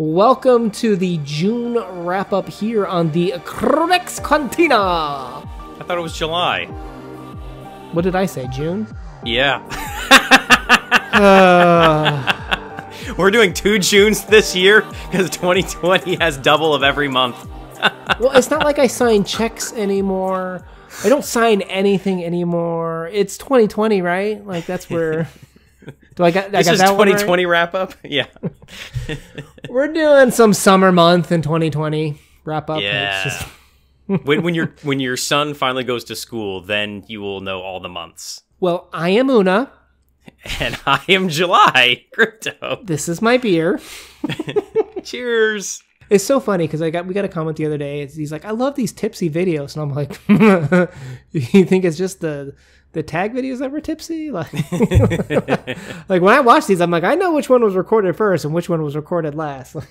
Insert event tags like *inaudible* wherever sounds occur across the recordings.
Welcome to the June wrap up here on the CodeX Cantina. I thought it was July. What did I say? June? Yeah. Uh, *laughs* We're doing two Junes this year because 2020 has double of every month. *laughs* well, it's not like I sign checks anymore. I don't sign anything anymore. It's 2020, right? Like that's where. Do I got? I This got is that one right? 2020 wrap up. *laughs* Yeah. *laughs* We're doing some summer month in 2020 wrap up. Yeah. just- *laughs* when when your when your son finally goes to school, then you will know all the months. well, I am Una. And I am July crypto. This is my beer. Cheers. It's so funny because I got we got a comment the other day. He's like, "I love these tipsy videos," and I'm like, "You think it's just the the tag videos that were tipsy?" *laughs* Like, *laughs* like when I watch these, I'm like, I know which one was recorded first and which one was recorded last. *laughs*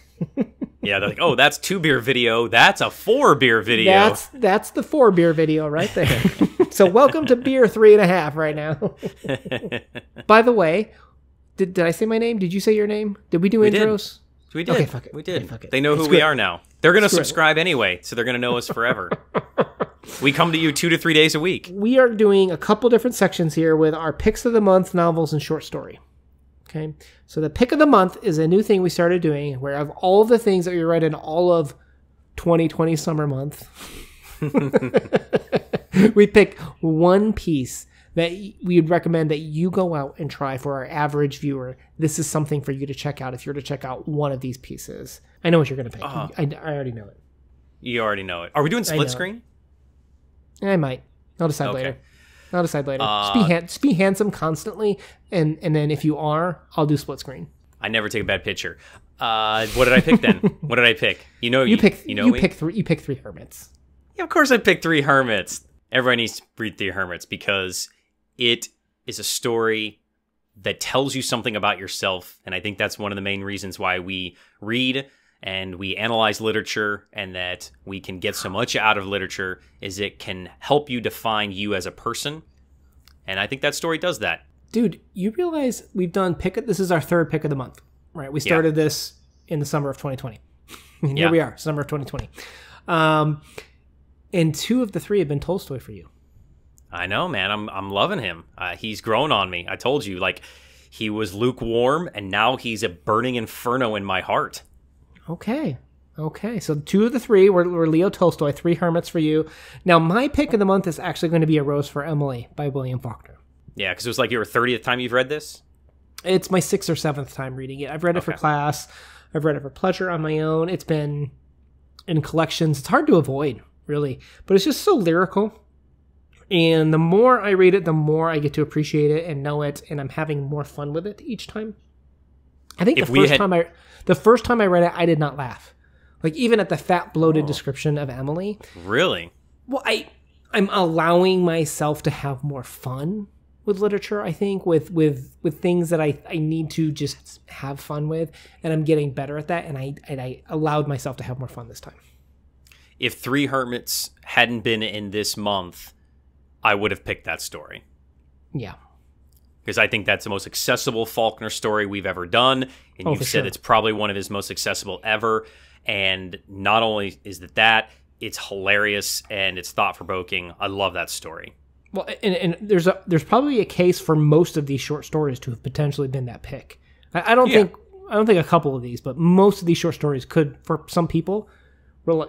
Yeah, they're like, oh, that's two beer video. That's a four beer video. That's that's the four beer video right there. so welcome to beer three and a half right now. By the way, did did I say my name? Did you say your name? Did we do did. intros? we did. Okay, fuck it. We did. Okay, fuck it. They know who Screw we are now. They're gonna Screw it. subscribe anyway, so they're gonna know us forever. We come to you two to three days a week. we are doing a couple different sections here with our picks of the month, novels, and short story. Okay, so the pick of the month is a new thing we started doing, where of all the things that we read in all of 2020 summer month, *laughs* we pick one piece that we would recommend that you go out and try for our average viewer. This is something for you to check out if you're to check out one of these pieces. I know what you're going to pick. Uh-huh. I, I already know it. You already know it. Are we doing split screen? I might. I'll decide Okay. later. I'll decide later. just, Uh, be han- just be handsome constantly, and and then if you are, I'll do split screen. I never take a bad picture. Uh, what did I pick then? *laughs* what did I pick? You know, You pick. You know, you me? pick three. You pick three hermits. Yeah, of course, I picked Three Hermits. Everyone needs to read Three Hermits because it is a story that tells you something about yourself, and I think that's one of the main reasons why we read and we analyze literature, and that we can get so much out of literature is it can help you define you as a person, and I think that story does that. Dude, you realize we've done pick. It. This is our third pick of the month, right? We started this in the summer of 2020. *laughs* and here Yeah. we are, summer of 2020. Um, and two of the three have been Tolstoy for you. I know, man. I'm I'm loving him. Uh, he's grown on me. I told you, like he was lukewarm, and now he's a burning inferno in my heart. Okay. Okay. So two of the three were, were Leo Tolstoy, three hermits for you. Now, my pick of the month is actually going to be A Rose for Emily by William Faulkner. Yeah, because it was like your 30th time you've read this. It's my sixth or seventh time reading it. I've read it for class, I've read it for pleasure on my own. It's been in collections. It's hard to avoid, really, but it's just so lyrical. And the more I read it, the more I get to appreciate it and know it, and I'm having more fun with it each time. I think If the first had- time I the first time I read it, I did not laugh. Like even at the fat Oh. bloated description of Emily, Really? well i i'm allowing myself to have more fun with literature i think with with with things that i i need to just have fun with and i'm getting better at that and i and i allowed myself to have more fun this time If Three Hermits hadn't been in this month, I would have picked that story. yeah Because I think that's the most accessible Faulkner story we've ever done. And Oh, you've said sure. it's probably one of his most accessible ever. And not only is it that, it's hilarious and it's thought provoking. I love that story. well and, and there's a there's probably a case for most of these short stories to have potentially been that pick i, I don't Yeah. think i don't think a couple of these but most of these short stories could for some people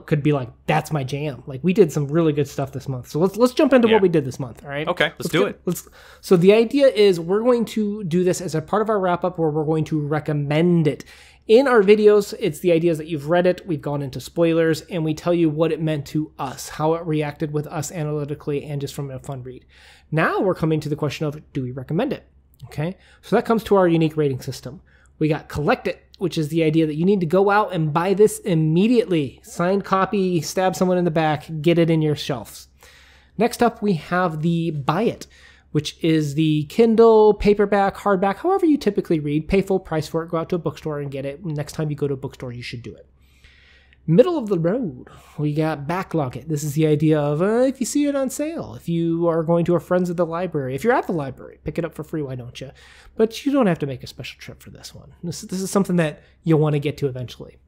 could be like that's my jam like we did some really good stuff this month so let's let's jump into Yeah. what we did this month all right Okay, let's do get- it. Let's. So the idea is we're going to do this as a part of our wrap up, where we're going to recommend it in our videos. It's the ideas that you've read it, we've gone into spoilers, and we tell you what it meant to us, how it reacted with us analytically, and just from a fun read. Now we're coming to the question of do we recommend it? Okay, so that comes to our unique rating system. We got collect it, which is the idea that you need to go out and buy this immediately. Signed copy, stab someone in the back, get it in your shelves. Next up, we have the Buy It, which is the Kindle, paperback, hardback, however you typically read. Pay full price for it, go out to a bookstore and get it. Next time you go to a bookstore, you should do it. Middle of the road, we got backlog it. This is the idea of uh, if you see it on sale, if you are going to a friends at the library, if you're at the library, pick it up for free. Why don't you? But you don't have to make a special trip for this one. This, this is something that you'll want to get to eventually.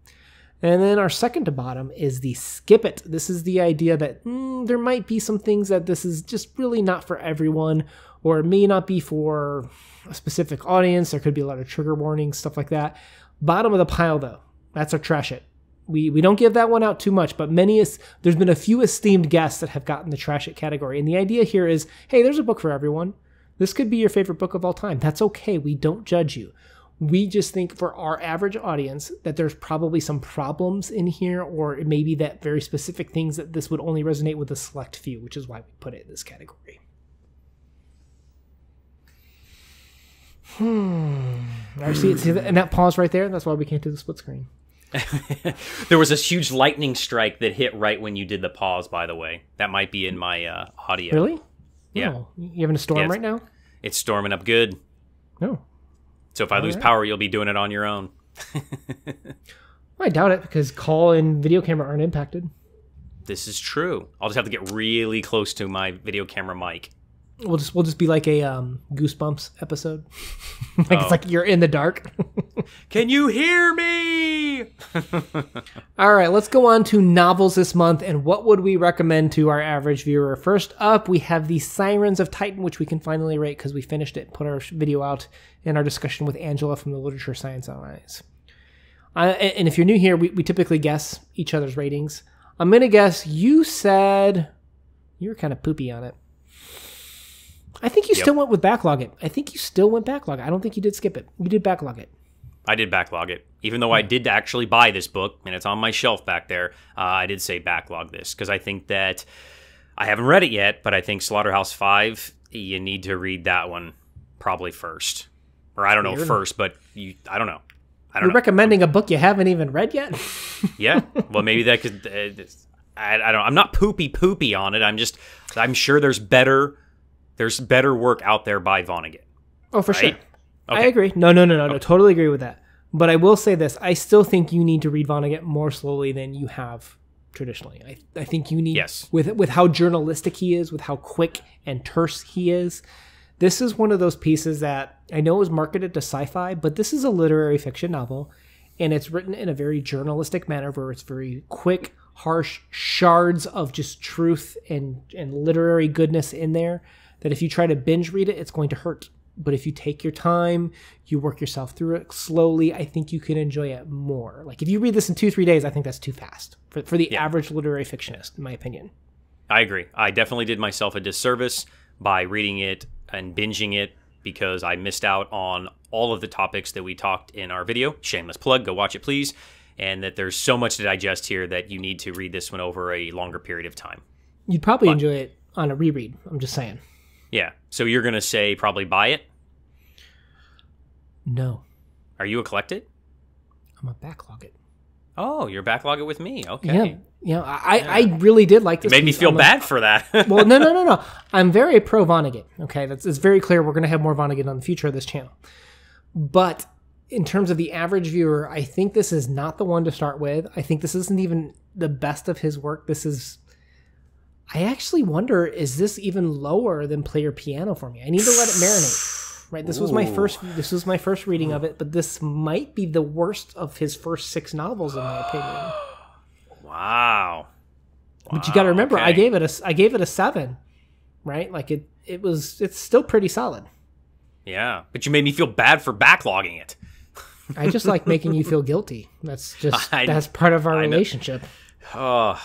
And then our second to bottom is the skip it. This is the idea that mm, there might be some things that this is just really not for everyone, or it may not be for a specific audience. There could be a lot of trigger warnings, stuff like that. Bottom of the pile, though, that's our trash it we we don't give that one out too much, but many is there's been a few esteemed guests that have gotten the trash it category. And the idea here is, hey, there's a book for everyone. This could be your favorite book of all time. That's okay. We don't judge you. We just think for our average audience that there's probably some problems in here, or maybe that very specific things that this would only resonate with a select few, which is why we put it in this category. Hmm. I see, see that, and that pause right there. That's why we can't do the split screen. *laughs* there was this huge lightning strike that hit right when you did the pause. By the way, that might be in my uh, audio. Really? Yeah. No. You having a storm Yeah, right now? It's storming up good. No. So if I lose Alright. power, you'll be doing it on your own. *laughs* I doubt it because call and video camera aren't impacted. This is true. I'll just have to get really close to my video camera mic. We'll just we'll just be like a um, goosebumps episode. *laughs* like Oh. it's like you're in the dark. Can you hear me? *laughs* All right, let's go on to novels this month and what would we recommend to our average viewer? First up, we have The Sirens of Titan, which we can finally rate because we finished it and put our video out in our discussion with Angela from the Literature Science Alliance. Uh, and and if you're new here, we, we typically guess each other's ratings. I'm going to guess you said you were kind of poopy on it. I think you Yep. still went with backlog it. I think you still went backlog. I don't think you did skip it. You did backlog it. I did backlog it, even though I did actually buy this book and it's on my shelf back there. Uh, I did say backlog this because I think that I haven't read it yet, but I think Slaughterhouse Five. You need to read that one probably first, or I don't know Weird. first, but you. I don't know. I don't You're know. recommending a book you haven't even read yet? *laughs* yeah. Well, maybe that could. Uh, I, I don't. I'm not poopy poopy on it. I'm just. I'm sure there's better. There's better work out there by Vonnegut. Oh, for Right? sure. I agree. No, no, no, no, no. Totally agree with that. But I will say this: I still think you need to read Vonnegut more slowly than you have traditionally. I, I think you need Yes. with with how journalistic he is, with how quick and terse he is. This is one of those pieces that I know is marketed to sci-fi, but this is a literary fiction novel, and it's written in a very journalistic manner, where it's very quick, harsh shards of just truth and and literary goodness in there. That if you try to binge read it, it's going to hurt. But if you take your time, you work yourself through it slowly, I think you can enjoy it more. Like if you read this in two, three days, I think that's too fast for, for the Yeah. average literary fictionist, in my opinion. I agree. I definitely did myself a disservice by reading it and binging it because I missed out on all of the topics that we talked in our video. Shameless plug, go watch it, please. And that there's so much to digest here that you need to read this one over a longer period of time. You'd probably Fine. enjoy it on a reread. I'm just saying. Yeah. So you're going to say probably buy it? No, Are you a collect it? I'm a backlog it. Oh, you're backlog it with me. Okay. Yeah, yeah. I, I really did like It this. made me feel I'm a- bad for that. *laughs* well, no, no, no, no. *laughs* I'm very pro Vonnegut. Okay, that's it's very clear. We're going to have more Vonnegut on the future of this channel. But in terms of the average viewer, I think this is not the one to start with. I think this isn't even the best of his work. This is. I actually wonder: is this even lower than Player Piano for me? I need to let it marinate. Right. This was my first. This was my first reading of it, but this might be the worst of his first six novels, in my opinion. *gasps* wow. But you got to remember, I gave it a I gave it a seven, right? Like it it was it's still pretty solid. Yeah. But you made me feel bad for backlogging it. *laughs* I just like making you feel guilty. That's just *laughs* I- that's part of our I know. relationship. *sighs* Oh,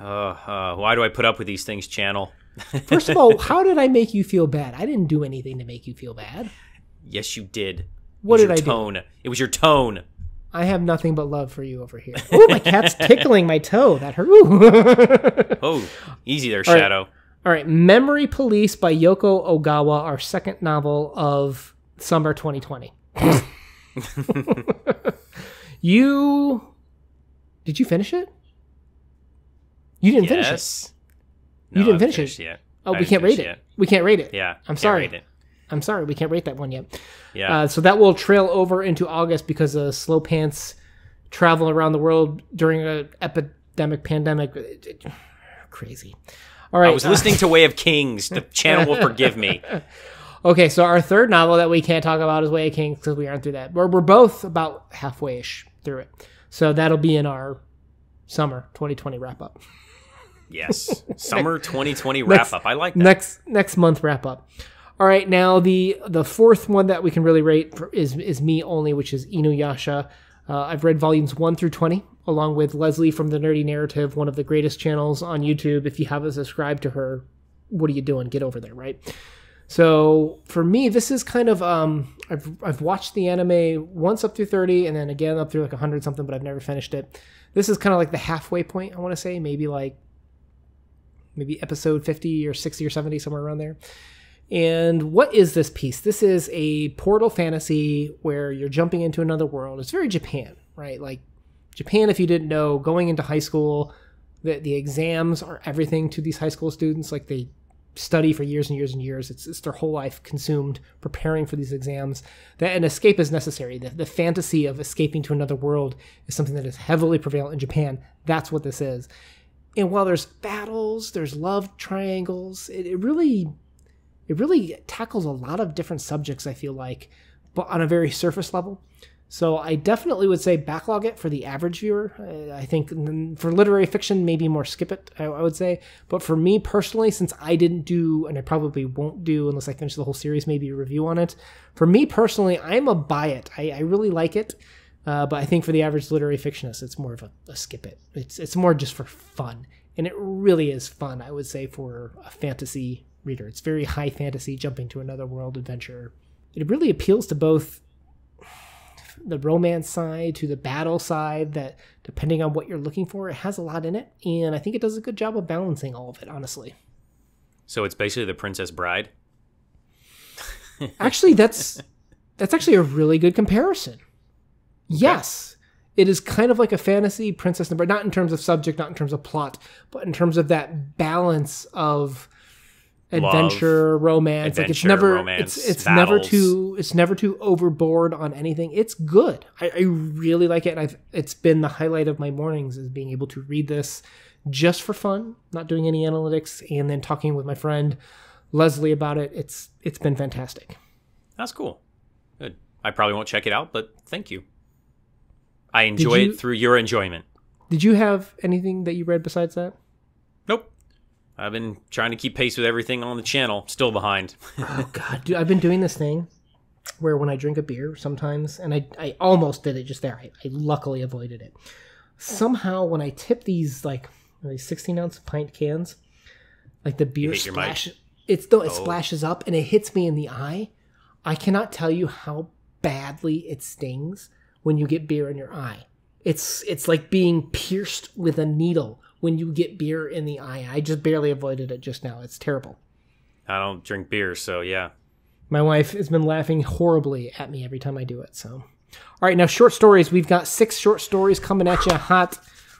uh, uh, why do I put up with these things, channel? *laughs* First of all, how did I make you feel bad? I didn't do anything to make you feel bad. Yes, you did. What did I do? It was your tone. I have nothing but love for you over here. Oh, my cat's *laughs* tickling my toe. That hurt. *laughs* Oh, easy there, right. Shadow. All right, Memory Police by Yoko Ogawa, our second novel of summer 2020. you did you finish it? You didn't finish it. yes. You No, didn't finish it. Yet. Oh, I we can't rate it. yet. We can't rate it. Yeah. I'm sorry. I'm sorry, we can't rate that one yet. Yeah. Uh, so that will trail over into August because Slow Pants travel around the world during a epidemic pandemic. It- it- crazy. All right. I was uh, listening to Way of Kings. The channel will forgive me. *laughs* Okay, so our third novel that we can't talk about is Way of Kings because we aren't through that. We're, we're both about halfway ish through it. So that'll be in our summer 2020 wrap up. Yes. *laughs* Summer 2020 wrap Next- up. I like that. Next next month wrap up. All right, now the the fourth one that we can really rate for, is is me only, which is Inuyasha. Uh, I've read volumes one through twenty, along with Lezlie from the Nerdy Narrative, one of the greatest channels on YouTube. If you haven't subscribed to her, what are you doing? Get over there, right? So for me, this is kind of um, I've I've watched the anime once up through thirty, and then again up through like hundred something, but I've never finished it. This is kind of like the halfway point. I want to say maybe like maybe episode fifty or sixty or seventy, somewhere around there. And what is this piece? This is a portal fantasy where you're jumping into another world. It's very Japan, right? Like Japan, if you didn't know, going into high school, the, the exams are everything to these high school students. Like they study for years and years and years. It's, it's their whole life consumed preparing for these exams. That an escape is necessary. The, the fantasy of escaping to another world is something that is heavily prevalent in Japan. That's what this is. And while there's battles, there's love triangles. It, it really it really tackles a lot of different subjects i feel like but on a very surface level. So i definitely would say backlog it for the average viewer. Uh, i think for literary fiction maybe more skip it I, I would say. But for me personally since i didn't do and i probably won't do unless i finish the whole series maybe a review on it for me personally i'm a buy it. I, I really like it uh, but I think for the average literary fictionist, it's more of a, a skip it. It's it's more just for fun, and it really is fun. I would say for a fantasy reader, it's very high fantasy, jumping to another world adventure. It really appeals to both the romance side to the battle side. That depending on what you're looking for, it has a lot in it, and I think it does a good job of balancing all of it. Honestly, So it's basically the Princess Bride. actually, that's that's actually a really good comparison. Yes, it is kind of like a fantasy princess number, not in terms of subject, not in terms of plot, but in terms of that balance of adventure, romance. like it's adventure, never, romance, it's it's never too, it's never too overboard on anything. It's good. I, I really like it, and I've it's been the highlight of my mornings is being able to read this just for fun, not doing any analytics, and then talking with my friend Lezlie about it. It's it's been fantastic. That's cool. Good. I probably won't check it out, but thank you. I enjoy you- it through your enjoyment. Did you have anything that you read besides that? Nope. I've been trying to keep pace with everything on the channel. Still behind. *laughs* Oh God, dude, I've been doing this thing where when I drink a beer sometimes, and I, I almost did it just there. I, I luckily avoided it. Somehow, when I tip these like these sixteen ounce pint cans, like the beer splash, it's though it Oh. splashes up and it hits me in the eye. I cannot tell you how badly it stings when you get beer in your eye. It's it's like being pierced with a needle when you get beer in the eye. I just barely avoided it just now. It's terrible. I don't drink beer, so yeah. My wife has been laughing horribly at me every time I do it. So, all right, now short stories. We've got six short stories coming at you hot.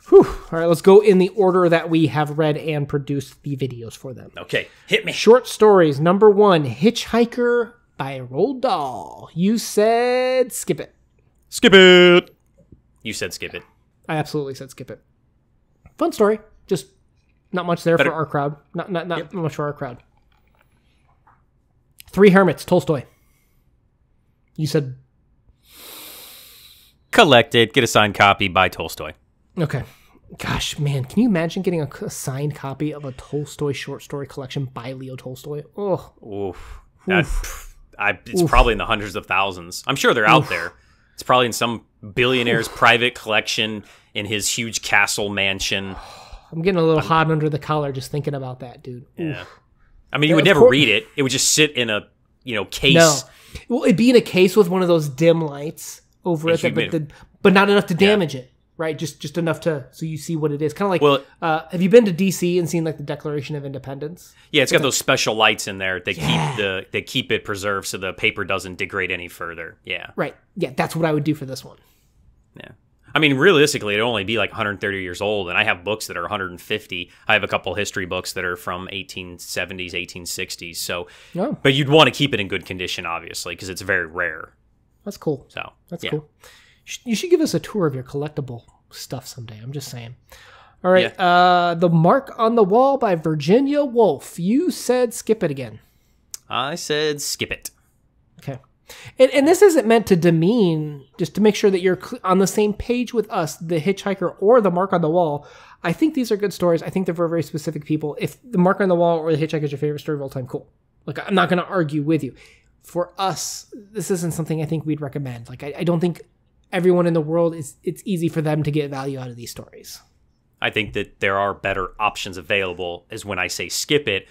Whew. All right, let's go in the order that we have read and produced the videos for them. Okay, hit me. Short stories. Number one, Hitchhiker by Roald Dahl. You said skip it. Skip it. You said skip it. I absolutely said skip it. Fun story. Just not much there Better- for our crowd. Not not not much for our crowd. Three Hermits, Tolstoy. You said Collect it. Get a signed copy by Tolstoy. Okay. Gosh, man, can you imagine getting a, a signed copy of a Tolstoy short story collection by Leo Tolstoy? Oh, Oof. That, pff, I, it's probably in the hundreds of thousands. I'm sure they're out there. It's probably in some billionaire's private collection in his huge castle mansion. *sighs* I'm getting a little hot under the collar just thinking about that, dude. Yeah. I mean, you would never course- read it. It would just sit in a, you know, case. No. Well, it'd be in a case with one of those dim lights over it, but, the, but not enough to damage it, right? Just just enough to so you see what it is. Kind of like, Well- uh, have you been to DC and seen like the Declaration of Independence? Yeah, it's got those special lights in there that Yeah. keep the that keep it preserved so the paper doesn't degrade any further. Yeah. Right. Yeah, that's what I would do for this one. Yeah. I mean, realistically, it'd only be like 130 years old, and I have books that are 150. I have a couple history books that are from 1870s, 1860s. So, Oh, but you'd want to keep it in good condition, obviously, because it's very rare. that's cool. So, That's yeah. cool. You should give us a tour of your collectible stuff someday. I'm just saying. All right, uh, the mark on the wall by Virginia Woolf. You said skip it again. I said skip it. Okay. And, and this isn't meant to demean, just to make sure that you're on the same page with us, the hitchhiker or the mark on the wall. I think these are good stories. I think they're for very specific people. If the mark on the wall or the hitchhiker is your favorite story of all time, cool. Like, I'm not going to argue with you. For us, this isn't something I think we'd recommend. Like, I, I don't think everyone in the world is, it's easy for them to get value out of these stories. I think that there are better options available, is when I say skip it,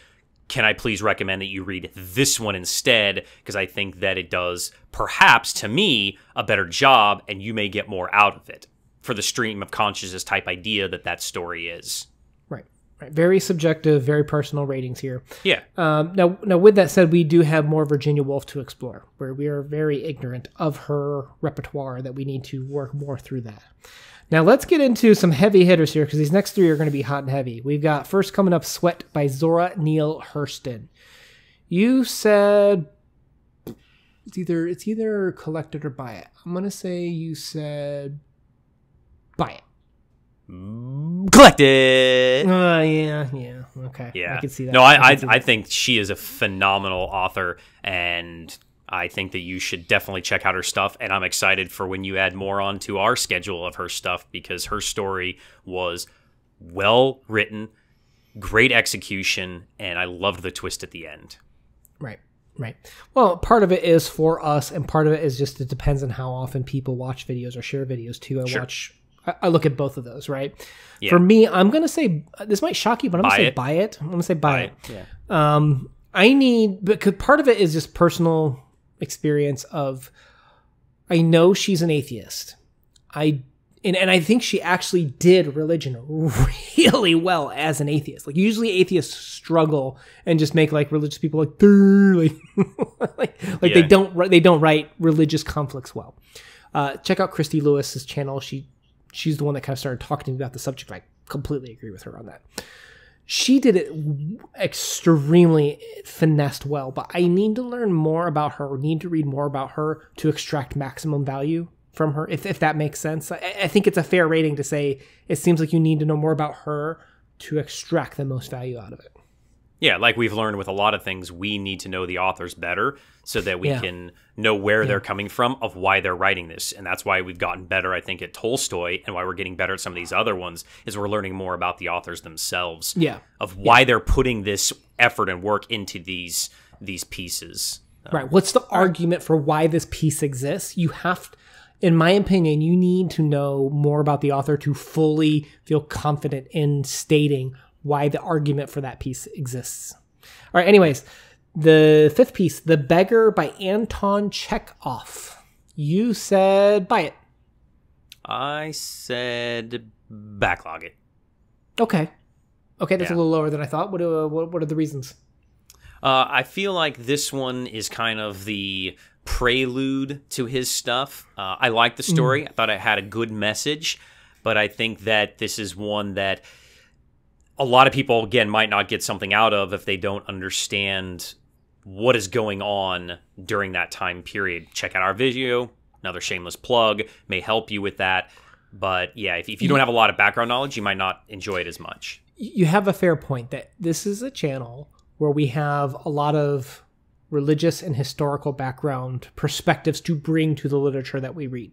can I please recommend that you read this one instead? Because I think that it does, perhaps to me, a better job and you may get more out of it for the stream of consciousness type idea that that story is. Very subjective, very personal ratings here. Yeah. Um, now, now, with that said, we do have more Virginia Woolf to explore, where we are very ignorant of her repertoire. That we need to work more through that. Now, let's get into some heavy hitters here because these next three are going to be hot and heavy. We've got first coming up, "Sweat" by Zora Neale Hurston. You said it's either it's either collect it or buy it. I'm gonna say you said buy it. Collect it. Uh, yeah, yeah, okay. Yeah. I can see that. No, I can I, I think she is a phenomenal author and I think that you should definitely check out her stuff and I'm excited for when you add more onto our schedule of her stuff because her story was well written, great execution, and I loved the twist at the end. Right. Right. Well, part of it is for us, and part of it is just it depends on how often people watch videos or share videos too. I Sure. watch. I, look at both of those. Right. Yeah. For me, I'm gonna say this might shock you, but I'm Buy gonna say it. buy it. I'm gonna say buy, it. Yeah. Um, I need because part of it is just personal experience of. I know she's an atheist. I and, and I think she actually did religion *laughs* really well as an atheist. Like usually atheists struggle and just make like religious people like *laughs* like like, like they don't write- they don't write religious conflicts well. Uh, check out Christy Luis's channel. She she's the one that kind of started talking to me about the subject. I completely agree with her on that. She did it extremely finessed well, but I need to learn more about her. Need to read more about her to extract maximum value from her, if, if that makes sense. I, I think it's a fair rating to say it seems like you need to know more about her to extract the most value out of it. Yeah, like we've learned with a lot of things, we need to know the authors better so that we Yeah. can know where they're coming from of why they're writing this. And that's why we've gotten better, I think, at Tolstoy and why we're getting better at some of these other ones is we're learning more about the authors themselves Yeah. of why they're putting this effort and work into these these pieces. Um, right. What's the argument for why this piece exists? You have, in my opinion, you need to know more about the author to fully feel confident in stating why the argument for that piece exists. All right. Anyways, the fifth piece, "The Beggar" by Anton Chekhov. You said buy it. I said backlog it. Okay. Okay, that's Yeah. a little lower than I thought. What, uh, what what are the reasons? Uh, I feel like this one is kind of the prelude to his stuff. Uh, I like the story. I thought it had a good message, but I think that this is one that a lot of people, again, might not get something out of if they don't understand what is going on during that time period. Check out our video. Another shameless plug may help you with that. But yeah, if, if you don't have a lot of background knowledge, you might not enjoy it as much. you have a fair point that this is a channel where we have a lot of religious and historical background perspectives to bring to the literature that we read.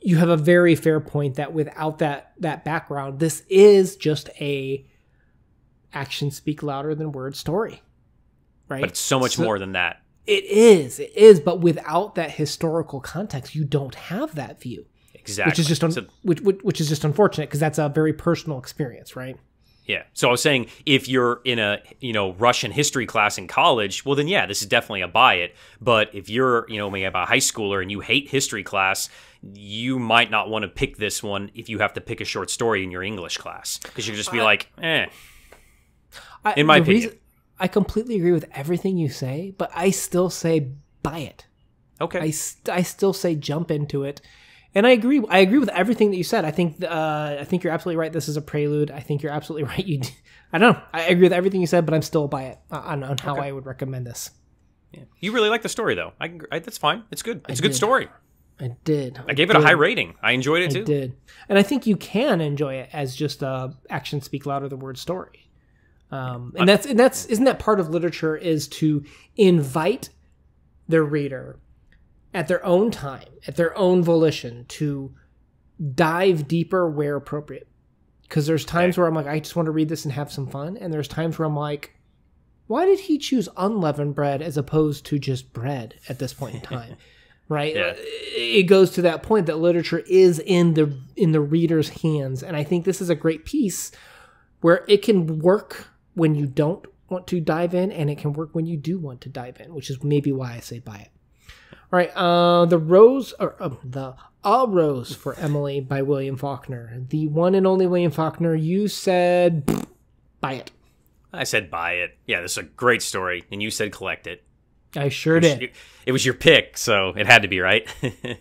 You have a very fair point that without that that background, this is just a actions speak louder than words story. Right? But it's so much So- more than that. It is. It is, but without that historical context, you don't have that view. Exactly. Which is just un- So- which, which which is just unfortunate because that's a very personal experience, right? Yeah. So I was saying if you're in a, you know, Russian history class in college, well then yeah, this is definitely a buy it. But if you're, you know, maybe a high schooler and you hate history class, you might not want to pick this one if you have to pick a short story in your English class because you could just be like, eh. I, In my opinion. I completely agree with everything you say, but I still say buy it. Okay. I, st- I still say jump into it, and I agree. I agree with everything that you said. I think uh, I think you're absolutely right. This is a prelude. I think you're absolutely *laughs* right. You, I don't know. I agree with everything you said, but I'm still buy it uh, on, on how I would recommend this. yeah. You really like the story though. I, can, I that's fine. It's good. It's a did. good story. I did. I gave it a high rating. I enjoyed it I too. did, and I think you can enjoy it as just a action speak louder than word story. Um, and that's and that's isn't that part of literature is to invite the reader at their own time, at their own volition, to dive deeper where appropriate. Because there's times where I'm like, I just want to read this and have some fun, and there's times where I'm like, why did he choose unleavened bread as opposed to just bread at this point in time? *laughs* right? Yeah. It goes to that point that literature is in the in the reader's hands, and I think this is a great piece where it can work when you don't want to dive in, and it can work when you do want to dive in, which is maybe why I say buy it. All right, uh, the rose or uh, the A Rose for Emily by William Faulkner, the one and only William Faulkner. You said buy it. I said buy it. Yeah, this is a great story, and you said collect it. I sure did. It was your pick, so it had to be right. *laughs*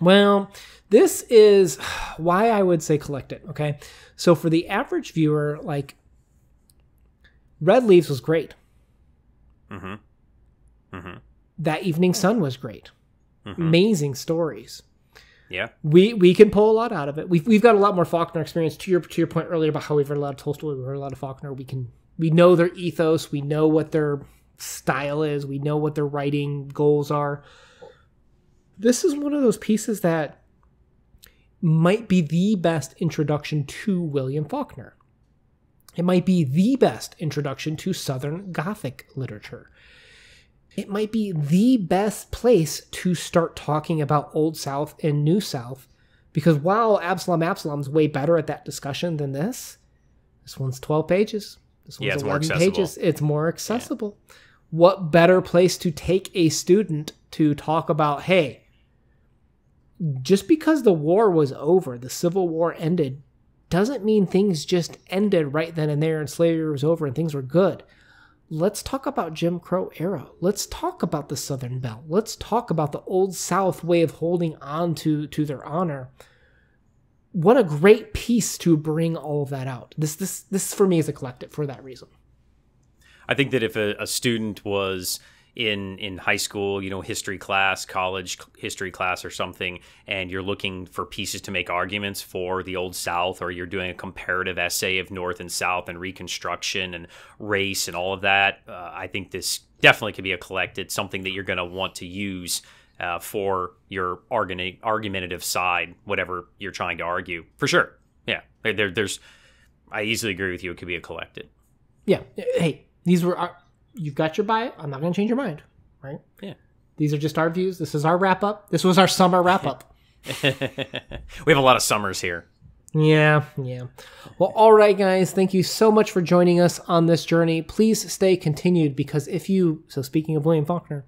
Well, this is why I would say collect it. Okay. So for the average viewer, like Red Leaves was great. hmm hmm That Evening Sun was great. Amazing stories. Yeah. We we can pull a lot out of it. We've, we've got a lot more Faulkner experience. To your to your point earlier about how we've read a lot of Tolstoy, we've read a lot of Faulkner. We can we know their ethos. We know what their style is. We know what their writing goals are. This is one of those pieces that might be the best introduction to William Faulkner. It might be the best introduction to Southern Gothic literature. It might be the best place to start talking about Old South and New South because while Absalom Absalom's way better at that discussion than this, this one's 12 pages. This one's Yeah, it's more 11 accessible. pages. It's more accessible. What better place to take a student to talk about, hey, just because the war was over, the Civil War ended, doesn't mean things just ended right then and there and slavery was over and things were good. Let's talk about Jim Crow era. Let's talk about the Southern Belle. Let's talk about the Old South way of holding on to, to their honor. What a great piece to bring all of that out. This this this for me is a collective for that reason. I think that if a, a student was in in high school, you know, history class, college history class or something, and you're looking for pieces to make arguments for the old South, or you're doing a comparative essay of North and South and Reconstruction and race and all of that, uh, I think this definitely could be a collected something that you're going to want to use uh, for your argument, argumentative side, whatever you're trying to argue, for sure. Yeah, there, there- there's. I easily agree with you. It could be a collected. Yeah. Hey, these were our, you've got your buy. I'm not going to change your mind, right? Yeah. These are just our views. This is our wrap up. This was our summer wrap up. *laughs* we have a lot of summers here. Yeah, yeah. Well, all right, guys. Thank you so much for joining us on this journey. Please stay continued because if you, so speaking of William Faulkner,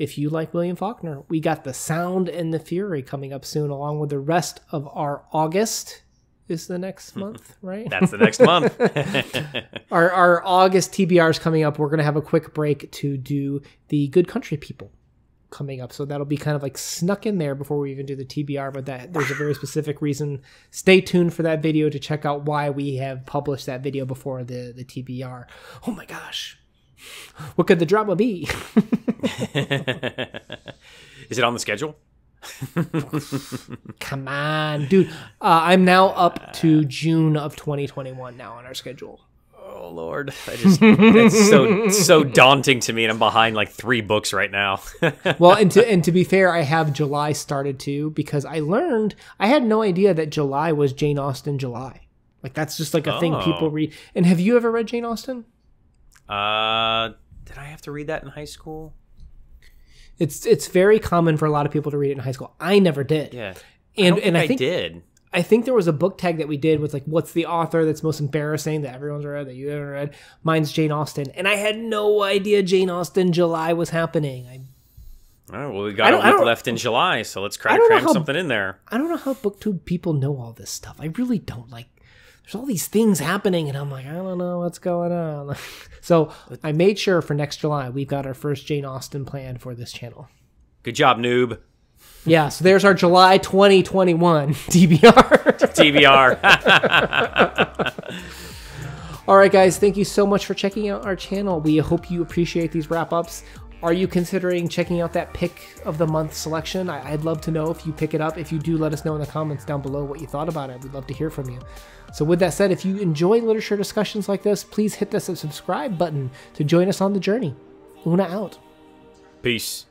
if you like William Faulkner, we got The Sound and the Fury coming up soon, along with the rest of our August. Is the next hmm. month, right? That's the next month. *laughs* our, our August TBR is coming up. We're going to have a quick break to do the Good Country People coming up. So that'll be kind of like snuck in there before we even do the TBR. But that there's a very specific reason. Stay tuned for that video to check out why we have published that video before the, the TBR. Oh my gosh. What could the drama be? *laughs* Is it on the schedule? *laughs* Come on, dude. Uh, I'm now up to June of 2021 now on our schedule. Oh Lord, I just that's so so daunting to me, and I'm behind like three books right now. *laughs* well, and to and to be fair, I have July started too because I learned I had no idea that July was Jane Austen July. Like that's just like a thing Oh. people read. And have you ever read Jane Austen? Uh, did I have to read that in high school? It's it's very common for a lot of people to read it in high school. I never did. Yeah, And I and I I think did. I think there was a book tag that we did with like what's the author that's most embarrassing that everyone's read that you haven't read. Mine's Jane Austen, and I had no idea Jane Austen July was happening. I All right, well, we got a week left in July, so let's try to cram how- something in there. I don't know how booktube people know all this stuff. I really don't. Like, there's all these things happening, and I'm like, I don't know what's going on. *laughs* so I made sure for next July we've got our first Jane Austen planned for this channel. Good job, noob. Yeah, so there's our July 2021 DBR. TBR. all right, guys, thank you so much for checking out our channel. We hope you appreciate these wrap ups. Are you considering checking out that pick of the month selection? I, would love to know if you pick it up. If you do, let us know in the comments down below what you thought about it. We'd love to hear from you. So, with that said, if you enjoy literature discussions like this, please hit the subscribe button to join us on the journey. Una out. Peace.